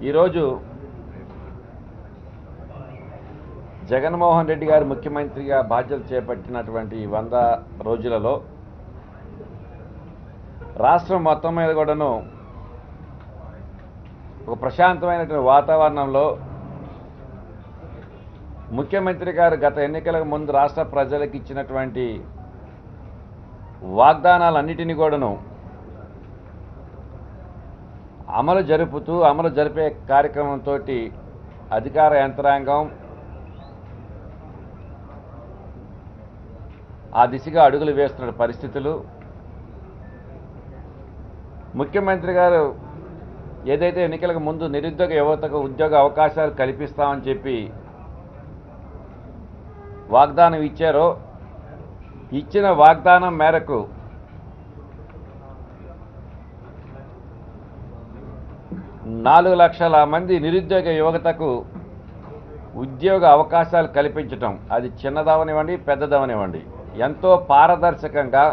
ఈరోజు జగన్మోహన్ రెడ్డి గారు ముఖ్యమంత్రిగా బాధ్యతలు చేపట్టినటువంటి వంద రోజులలో రాష్ట్రం మొత్తం మీద కూడాను ఒక ప్రశాంతమైనటువంటి వాతావరణంలో ముఖ్యమంత్రి గారు గత ఎన్నికలకు ముందు రాష్ట్ర ప్రజలకు ఇచ్చినటువంటి వాగ్దానాలన్నిటినీ కూడాను అమలు జరుపుతూ అమలు జరిపే కార్యక్రమంతో అధికార యంత్రాంగం ఆ దిశగా అడుగులు వేస్తున్న పరిస్థితులు. ముఖ్యమంత్రి గారు ఏదైతే ఎన్నికలకు ముందు నిరుద్యోగ యువతకు ఉద్యోగ అవకాశాలు కల్పిస్తామని చెప్పి వాగ్దానం ఇచ్చారో ఇచ్చిన వాగ్దానం మేరకు నాలుగు లక్షల మంది నిరుద్యోగ యువతకు ఉద్యోగ అవకాశాలు కల్పించటం. అది చిన్నదవనివ్వండి పెద్దదవనివ్వండి. ఎంతో పారదర్శకంగా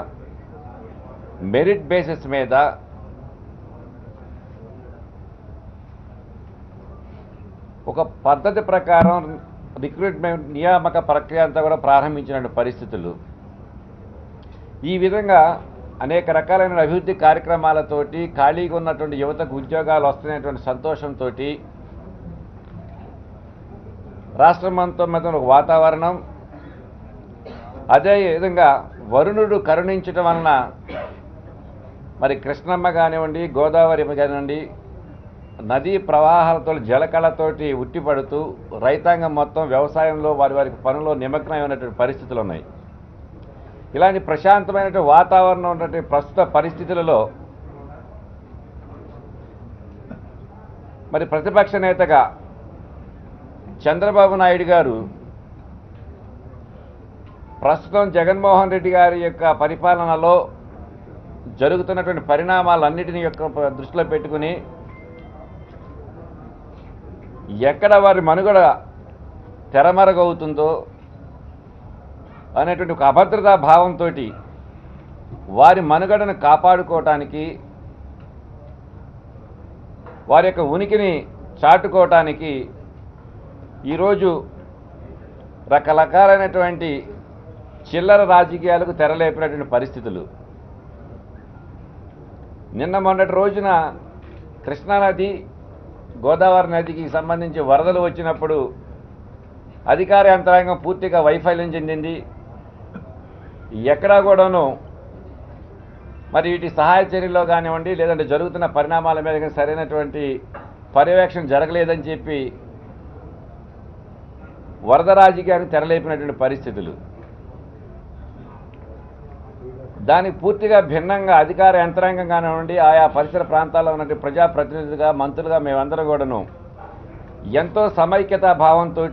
మెరిట్ బేసిస్ మీద ఒక పద్ధతి ప్రకారం రిక్రూట్మెంట్ నియామక ప్రక్రియ అంతా కూడా ప్రారంభించిన పరిస్థితులు. ఈ విధంగా అనేక రకాలైన అభివృద్ధి కార్యక్రమాలతోటి ఖాళీగా ఉన్నటువంటి యువతకు ఉద్యోగాలు వస్తున్నటువంటి సంతోషంతో రాష్ట్రం అంతా మీద ఒక వాతావరణం అదే విధంగా వరుణుడు కరుణించటం వలన మరి కృష్ణమ్మ కానివ్వండి గోదావరి కానివ్వండి నదీ ప్రవాహాలతో జలకళతోటి ఉట్టిపడుతూ రైతాంగం మొత్తం వ్యవసాయంలో వారి వారి పనుల్లో నిమగ్నమైనటువంటి పరిస్థితులు ఉన్నాయి. ఇలాంటి ప్రశాంతమైనటువంటి వాతావరణం ఉన్నటువంటి ప్రస్తుత పరిస్థితులలో మరి ప్రతిపక్ష నేతగా చంద్రబాబు నాయుడు గారు ప్రస్తుతం జగన్మోహన్ రెడ్డి గారి యొక్క పరిపాలనలో జరుగుతున్నటువంటి పరిణామాలన్నిటిని యొక్క దృష్టిలో పెట్టుకుని ఎక్కడ వారి మనుగడ తెరమరగవుతుందో అనేటువంటి ఒక అభద్రతా భావంతో వారి మనుగడను కాపాడుకోవటానికి వారి యొక్క ఉనికిని చాటుకోవటానికి ఈరోజు రకరకాలైనటువంటి చిల్లర రాజకీయాలకు తెరలేపినటువంటి పరిస్థితులు. నిన్న మొన్నటి రోజున కృష్ణానది గోదావరి నదికి సంబంధించి వరదలు వచ్చినప్పుడు అధికార యంత్రాంగం పూర్తిగా వైఫల్యం చెందింది. ఎక్కడా కూడాను మరి వీటి సహాయ చర్యల్లో కానివ్వండి లేదంటే జరుగుతున్న పరిణామాల మీద సరైనటువంటి పర్యవేక్షణ జరగలేదని చెప్పి వరద రాజకీయానికి తెరలేపినటువంటి పరిస్థితులు. దానికి పూర్తిగా భిన్నంగా అధికార యంత్రాంగం కానివ్వండి ఆయా పరిసర ప్రాంతాల్లో ఉన్నటువంటి ప్రజాప్రతినిధులుగా మంత్రులుగా మేమందరం కూడాను ఎంతో సమైక్యతా భావంతో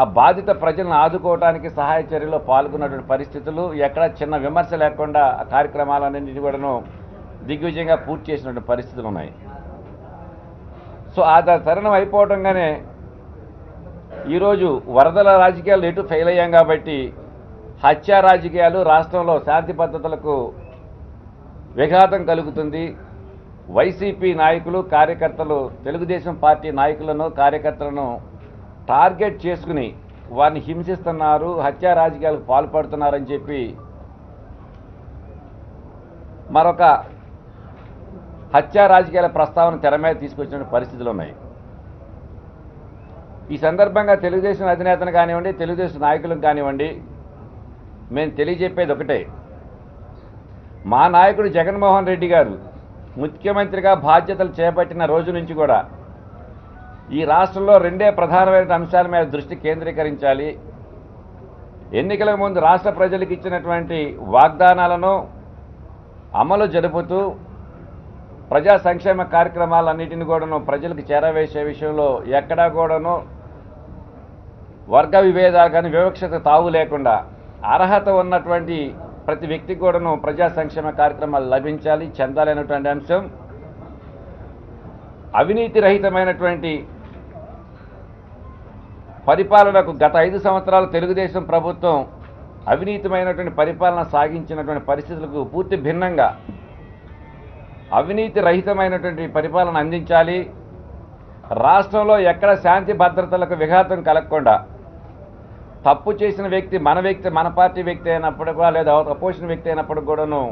ఆ బాధిత ప్రజలను ఆదుకోవడానికి సహాయ చర్యలో పాల్గొన్నటువంటి పరిస్థితులు ఎక్కడ చిన్న విమర్శ లేకుండా కార్యక్రమాలన్నింటినీ కూడాను దిగ్విజయంగా పూర్తి చేసినటువంటి పరిస్థితులు ఉన్నాయి. సో ఆ తరుణం అయిపోవటంగానే ఈరోజు వరదల రాజకీయాలు ఎటు ఫెయిల్ అయ్యాం కాబట్టి హత్యా రాజకీయాలు రాష్ట్రంలో శాంతి భద్రతలకు విఘాతం కలుగుతుంది. వైసీపీ నాయకులు కార్యకర్తలు తెలుగుదేశం పార్టీ నాయకులను కార్యకర్తలను టార్గెట్ చేసుకుని వారిని హింసిస్తున్నారు హత్యా రాజకీయాలకు పాల్పడుతున్నారని చెప్పి మరొక హత్యా రాజకీయాల ప్రస్తావన తెర మీద తీసుకొచ్చిన పరిస్థితులు ఉన్నాయి. ఈ సందర్భంగా తెలుగుదేశం అధినేతను కానివ్వండి తెలుగుదేశం నాయకులకు కానివ్వండి మేము తెలియజెప్పేది ఒకటే. మా నాయకుడు జగన్మోహన్ రెడ్డి గారు ముఖ్యమంత్రిగా బాధ్యతలు చేపట్టిన రోజు నుంచి కూడా ఈ రాష్ట్రంలో రెండే ప్రధానమైన అంశాల మీద దృష్టి కేంద్రీకరించాలి. ఎన్నికలకు ముందు రాష్ట్ర ప్రజలకు ఇచ్చినటువంటి వాగ్దానాలను అమలు జరుపుతూ ప్రజా సంక్షేమ కార్యక్రమాలన్నిటిని కూడాను ప్రజలకు చేరవేసే విషయంలో ఎక్కడా కూడాను వర్గ విభేదాలు కానీ వివక్షత తావు లేకుండా అర్హత ఉన్నటువంటి ప్రతి వ్యక్తికి కూడాను ప్రజా సంక్షేమ కార్యక్రమాలు లభించాలి చెందాలనేటువంటి అంశం. అవినీతి రహితమైనటువంటి పరిపాలనకు గత ఐదు సంవత్సరాలు తెలుగుదేశం ప్రభుత్వం అవినీతిమైనటువంటి పరిపాలన సాగించినటువంటి పరిస్థితులకు పూర్తి భిన్నంగా అవినీతి రహితమైనటువంటి పరిపాలన అందించాలి. రాష్ట్రంలో ఎక్కడ శాంతి భద్రతలకు విఘాతం కలగకుండా తప్పు చేసిన వ్యక్తి మన వ్యక్తి మన పార్టీ వ్యక్తి అయినప్పుడు కూడా లేదా అపోజిషన్ వ్యక్తి అయినప్పుడు కూడాను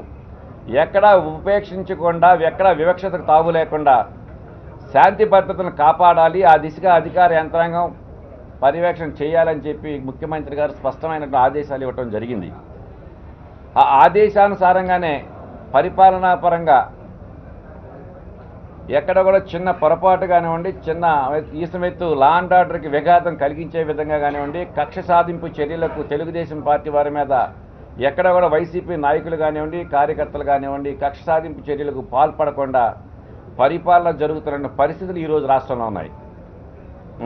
ఎక్కడా ఉపేక్షించకుండా ఎక్కడా వివక్షతకు తావు లేకుండా శాంతి భద్రతను కాపాడాలి. ఆ దిశగా అధికార యంత్రాంగం పర్యవేక్షణ చేయాలని చెప్పి ముఖ్యమంత్రి గారు స్పష్టమైనటువంటి ఆదేశాలు ఇవ్వటం జరిగింది. ఆ ఆదేశానుసారంగానే పరిపాలనాపరంగా ఎక్కడ కూడా చిన్న పొరపాటు కానివ్వండి చిన్న ఈసమెత్తు లా అండ్ ఆర్డర్కి విఘాతం కలిగించే విధంగా కానివ్వండి కక్ష సాధింపు చర్యలకు తెలుగుదేశం పార్టీ వారి మీద ఎక్కడ కూడా వైసీపీ నాయకులు కానివ్వండి కార్యకర్తలు కానివ్వండి కక్ష సాధింపు చర్యలకు పాల్పడకుండా పరిపాలన జరుగుతున్న పరిస్థితులు ఈరోజు రాష్ట్రంలో ఉన్నాయి.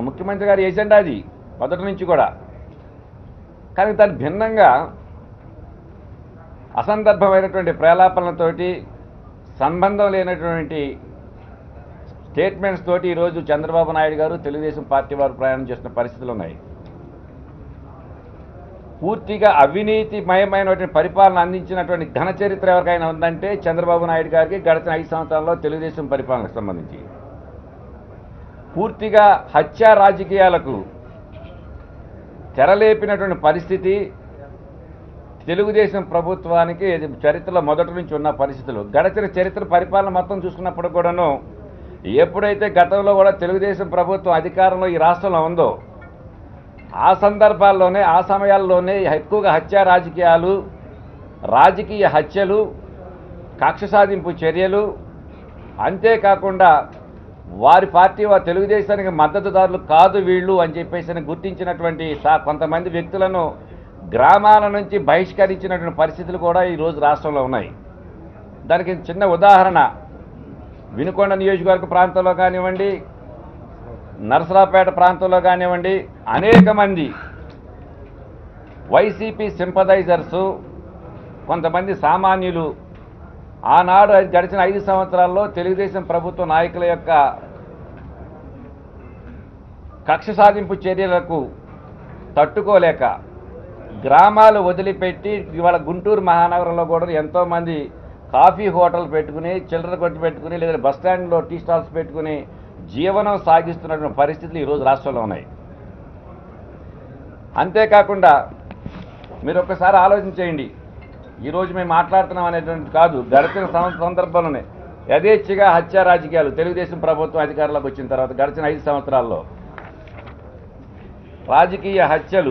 ముఖ్యమంత్రి గారి ఏజెంట్ అది మొదటి నుంచి కూడా. కానీ దాని భిన్నంగా అసందర్భమైనటువంటి ప్రేలాపనలతోటి సంబంధం లేనటువంటి స్టేట్మెంట్స్ తోటి ఈరోజు చంద్రబాబు నాయుడు గారు తెలుగుదేశం పార్టీ వారు ప్రయాణం చేస్తున్న పరిస్థితులు ఉన్నాయి. పూర్తిగా అవినీతిమయమైనటువంటి పరిపాలన అందించినటువంటి ఘన చరిత్ర ఎవరికైనా ఉందంటే చంద్రబాబు నాయుడు గారికి గడిచిన ఐదు సంవత్సరాల్లో తెలుగుదేశం పరిపాలనకు సంబంధించి. పూర్తిగా హత్యా రాజకీయాలకు తెరలేపినటువంటి పరిస్థితి తెలుగుదేశం ప్రభుత్వానికి చరిత్రలో మొదటి నుంచి ఉన్న పరిస్థితులు. గడచిన చరిత్ర పరిపాలన మొత్తం చూసుకున్నప్పుడు కూడాను ఎప్పుడైతే గతంలో కూడా తెలుగుదేశం ప్రభుత్వం అధికారంలో ఈ రాష్ట్రంలో ఉందో ఆ సందర్భాల్లోనే ఆ సమయాల్లోనే ఎక్కువగా హత్యా రాజకీయాలు రాజకీయ హత్యలు కక్ష సాధింపు చర్యలు అంతేకాకుండా వారి పార్టీ వారి తెలుగుదేశానికి మద్దతుదారులు కాదు వీళ్ళు అని చెప్పేసి గుర్తించినటువంటి కొంతమంది వ్యక్తులను గ్రామాల నుంచి బహిష్కరించినటువంటి పరిస్థితులు కూడా ఈరోజు రాష్ట్రంలో ఉన్నాయి. దానికి చిన్న ఉదాహరణ. వినుకొండ నియోజకవర్గ ప్రాంతంలో కానివ్వండి నరసరావుపేట ప్రాంతంలో కానివ్వండి అనేక మంది వైసీపీ సింపదైజర్సు కొంతమంది సామాన్యులు ఆనాడు గడిచిన ఐదు సంవత్సరాల్లో తెలుగుదేశం ప్రభుత్వ నాయకుల యొక్క కక్ష సాధింపు చర్యలకు తట్టుకోలేక గ్రామాలు వదిలిపెట్టి ఇవాళ గుంటూరు మహానగరంలో కూడా ఎంతోమంది కాఫీ హోటల్ పెట్టుకుని చిల్లర కొట్టు పెట్టుకుని లేదా బస్ స్టాండ్లో టీ స్టాల్స్ పెట్టుకుని జీవనం సాగిస్తున్నటువంటి పరిస్థితులు ఈరోజు రాష్ట్రంలో ఉన్నాయి. అంతేకాకుండా మీరు ఒక్కసారి ఆలోచించేయండి ఈరోజు మేము మాట్లాడుతున్నాం అనేటువంటి కాదు. గడిచిన సం- సందర్భంలోనే యథేచ్ఛగా హత్యా రాజకీయాలు తెలుగుదేశం ప్రభుత్వం అధికారంలోకి వచ్చిన తర్వాత గడిచిన ఐదు సంవత్సరాల్లో రాజకీయ హత్యలు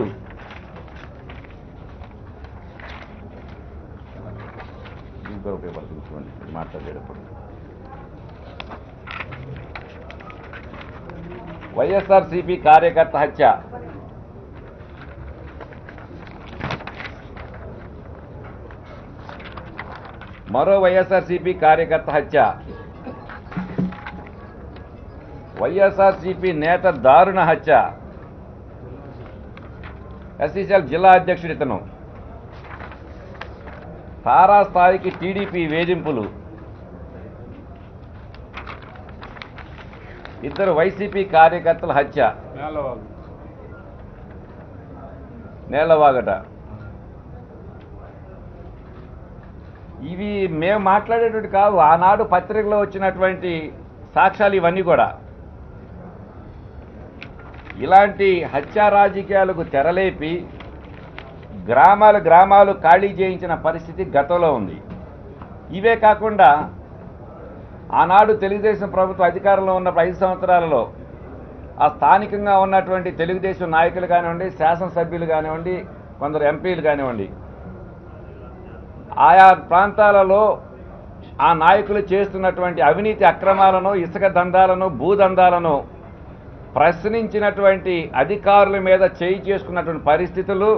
ఇంకో ఉపయోగపడుతుంది మాట్లాడేటప్పుడు. వైఎస్ఆర్సీపీ కార్యకర్త హత్య. మరో వైఎస్ఆర్సీపీ కార్యకర్త హత్య. వైఎస్ఆర్సీపీ నేత దారుణ హత్య. ఎస్సీసీఎల్ జిల్లా అధ్యక్షుడు ఇతను. తారాస్థాయికి టీడీపీ వేధింపులు. ఇద్దరు వైసీపీ కార్యకర్తల హత్య. నేలవాగట. ఇవి మేము మాట్లాడేటువంటి కావు. ఆనాడు పత్రికలో వచ్చినటువంటి సాక్ష్యాలు ఇవన్నీ కూడా. ఇలాంటి హత్యా రాజకీయాలకు తెరలేపి గ్రామాలు గ్రామాలు ఖాళీ చేయించిన పరిస్థితి గతంలో ఉంది. ఇవే కాకుండా ఆనాడు తెలుగుదేశం ప్రభుత్వం అధికారంలో ఉన్నప్పుడు ఐదు సంవత్సరాలలో ఆ స్థానికంగా ఉన్నటువంటి తెలుగుదేశం నాయకులు కానివ్వండి శాసనసభ్యులు కానివ్వండి కొందరు ఎంపీలు కానివ్వండి ఆయా ప్రాంతాలలో ఆ నాయకులు చేస్తున్నటువంటి అవినీతి అక్రమాలను ఇసుక దందాలను భూదందాలను ప్రశ్నించినటువంటి అధికారుల మీద చేయి చేసుకున్నటువంటి పరిస్థితులు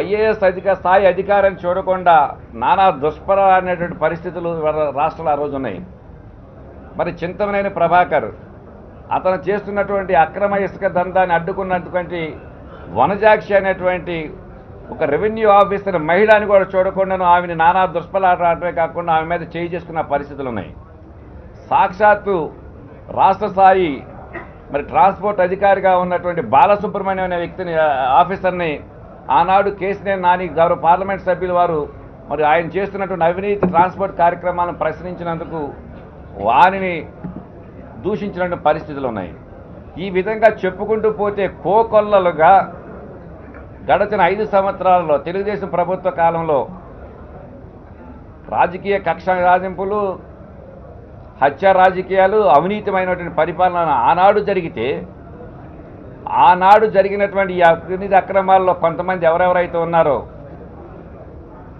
ఐఏఎస్ అధిక స్థాయి అధికారం చూడకుండా నానా దుష్పరమైనటువంటి పరిస్థితులు రాష్ట్రాలు ఆ రోజు ఉన్నాయి. మరి చింతమనేని ప్రభాకర్ అతను చేస్తున్నటువంటి అక్రమ ఇసుక దందాన్ని అడ్డుకున్నటువంటి వనజాక్షి అనేటువంటి ఒక రెవెన్యూ ఆఫీసర్ మహిళని కూడా చూడకుండాను ఆమెని నానా దుష్పలాడటమే కాకుండా ఆమె మీద చేయి చేసుకున్న పరిస్థితులు ఉన్నాయి. సాక్షాత్తు రాష్ట్ర స్థాయి మరి ట్రాన్స్పోర్ట్ అధికారిగా ఉన్నటువంటి బాలసుబ్రహ్మణ్యం అనే వ్యక్తిని ఆఫీసర్ని ఆనాడు కేసినేని నాని గౌరవ పార్లమెంట్ సభ్యుల వారు మరి ఆయన చేస్తున్నటువంటి అవినీతి ట్రాన్స్పోర్ట్ కార్యక్రమాలను ప్రశ్నించినందుకు వారిని దూషించినటువంటి పరిస్థితులు ఉన్నాయి. ఈ విధంగా చెప్పుకుంటూ పోతే కోకొల్లలుగా గడచిన ఐదు సంవత్సరాలలో తెలుగుదేశం ప్రభుత్వ కాలంలో రాజకీయ కక్ష రాజింపులు హత్య రాజకీయాలు అవినీతమైనటువంటి పరిపాలన ఆనాడు జరిగితే ఆనాడు జరిగినటువంటి ఈ అవినీతి అక్రమాల్లో కొంతమంది ఎవరెవరైతే ఉన్నారో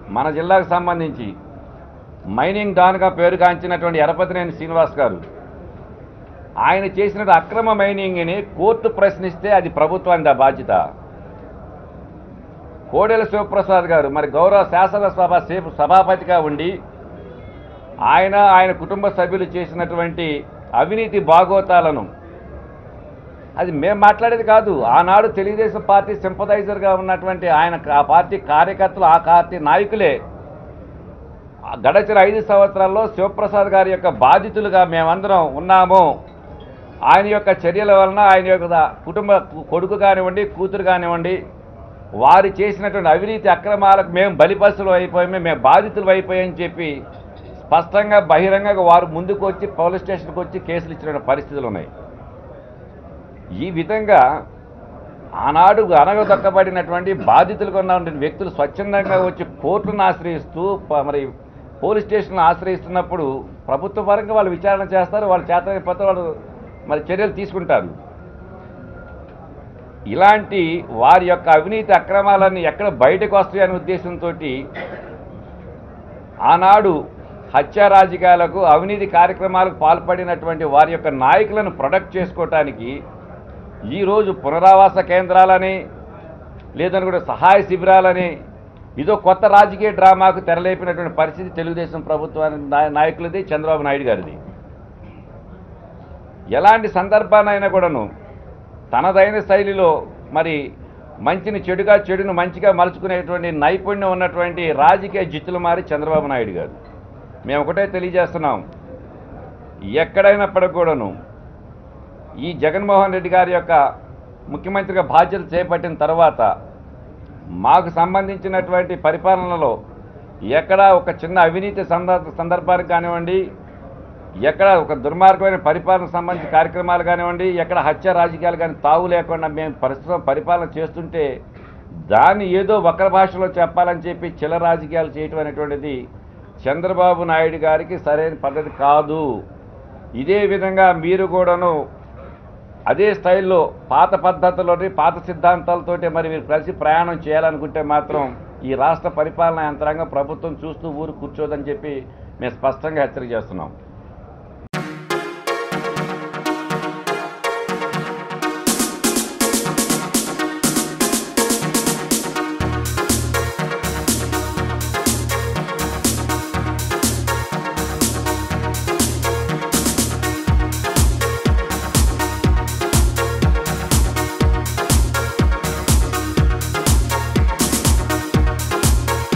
మన జిల్లాకు సంబంధించి మైనింగ్ డాన్గా పేరుగాంచినటువంటి ఎరపతినేని శ్రీనివాస్ గారు ఆయన చేసిన అక్రమ మైనింగ్ని కోర్టు ప్రశ్నిస్తే అది ప్రభుత్వానికి బాధ్యత. కోడెల శివప్రసాద్ గారు మరి గౌరవ శాసనసభ సేపు సభాపతిగా ఉండి ఆయన ఆయన కుటుంబ సభ్యులు చేసినటువంటి అవినీతి భాగోతాలను అది మేము మాట్లాడేది కాదు ఆనాడు తెలుగుదేశం పార్టీ సింపదైజర్గా ఉన్నటువంటి ఆయన ఆ పార్టీ కార్యకర్తలు ఆ పార్టీ నాయకులే గడచిన ఐదు సంవత్సరాల్లో శివప్రసాద్ గారి యొక్క బాధితులుగా మేమందరం ఉన్నాము. ఆయన యొక్క చర్యల వలన ఆయన యొక్క కుటుంబ కొడుకు కానివ్వండి కూతురు కానివ్వండి వారు చేసినటువంటి అవినీతి అక్రమాలకు మేము బలిపసులు అయిపోయామే మేము బాధితులు అయిపోయామని చెప్పి స్పష్టంగా బహిరంగంగా వారు ముందుకు వచ్చి పోలీస్ స్టేషన్కి వచ్చి కేసులు ఇచ్చిన పరిస్థితులు ఉన్నాయి. ఈ విధంగా ఆనాడు అనగదొక్కబడినటువంటి బాధితులుగా ఉన్న వ్యక్తులు స్వచ్ఛందంగా వచ్చి కోర్టును ఆశ్రయిస్తూ మరి పోలీస్ స్టేషన్లు ఆశ్రయిస్తున్నప్పుడు ప్రభుత్వ పరంగా వాళ్ళు విచారణ చేస్తారు వాళ్ళు చేతనైపోతే వాళ్ళు మరి చర్యలు తీసుకుంటారు. ఇలాంటి వారి యొక్క అవినీతి అక్రమాలన్నీ ఎక్కడ బయటకు వస్తాయనే ఉద్దేశంతో ఆనాడు హత్యా రాజకీయాలకు అవినీతి కార్యక్రమాలకు పాల్పడినటువంటి వారి యొక్క నాయకులను ప్రొడక్ట్ చేసుకోవటానికి ఈరోజు పునరావాస కేంద్రాలని లేదని కూడా సహాయ శిబిరాలని ఇదో కొత్త రాజకీయ డ్రామాకు తెరలేపినటువంటి పరిస్థితి తెలుగుదేశం ప్రభుత్వానికి నాయకులది చంద్రబాబు నాయుడు గారిది. ఎలాంటి సందర్భానైనా కూడాను తనదైన శైలిలో మరి మంచిని చెడుగా చెడును మంచిగా మలుచుకునేటువంటి నైపుణ్యం ఉన్నటువంటి రాజకీయ జిత్తులు మారి చంద్రబాబు నాయుడు గారు. మేము ఒకటే తెలియజేస్తున్నాం. ఎక్కడైనప్పటికి కూడాను ఈ జగన్మోహన్ రెడ్డి గారి యొక్క ముఖ్యమంత్రిగా బాధ్యత చేపట్టిన తర్వాత మాకు సంబంధించినటువంటి పరిపాలనలో ఎక్కడా ఒక చిన్న అవినీతి సందర్భ సందర్భానికి కానివ్వండి ఎక్కడ ఒక దుర్మార్గమైన పరిపాలన సంబంధించిన కార్యక్రమాలు కానివ్వండి ఎక్కడ హత్య రాజకీయాలు కానీ తావు లేకుండా మేము ప్రస్తుతం పరిపాలన చేస్తుంటే దాన్ని ఏదో వక్ర భాషలో చెప్పాలని చెప్పి చిల రాజకీయాలు చేయటం అనేటువంటిది చంద్రబాబు నాయుడు గారికి సరైన పద్ధతి కాదు. ఇదే విధంగా మీరు కూడాను అదే స్థాయిలో పాత పద్ధతుల్లోని పాత సిద్ధాంతాలతోటి మరి మీరు కలిసి ప్రయాణం చేయాలనుకుంటే మాత్రం ఈ రాష్ట్ర పరిపాలనా యంత్రాంగం ప్రభుత్వం చూస్తూ ఊరు కూర్చోదని చెప్పి మేము స్పష్టంగా హెచ్చరిక చేస్తున్నాం.